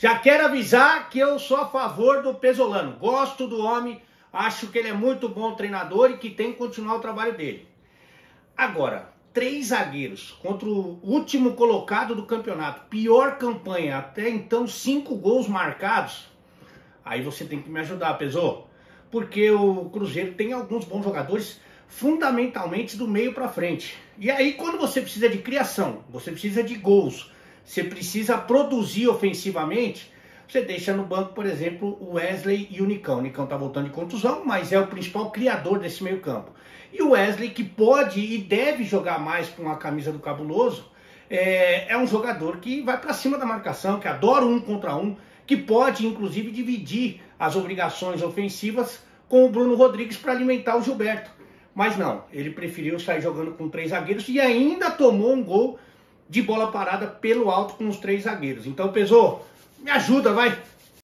Já quero avisar que eu sou a favor do Pesolano. Gosto do homem, acho que ele é muito bom treinador e que tem que continuar o trabalho dele. Agora, três zagueiros contra o último colocado do campeonato, pior campanha, até então cinco gols marcados. Aí você tem que me ajudar, Pesou. Porque o Cruzeiro tem alguns bons jogadores, fundamentalmente do meio para frente. E aí, quando você precisa de criação, você precisa de gols, você precisa produzir ofensivamente, você deixa no banco, por exemplo, o Wesley e o Nicão. O Nicão tá voltando de contusão, mas é o principal criador desse meio campo. E o Wesley, que pode e deve jogar mais com a camisa do Cabuloso, é, é um jogador que vai para cima da marcação, que adora um contra um, que pode inclusive dividir as obrigações ofensivas com o Bruno Rodrigues para alimentar o Gilberto. Mas não, ele preferiu sair jogando com três zagueiros e ainda tomou um gol de bola parada pelo alto com os três zagueiros. Então, pesou, me ajuda, vai.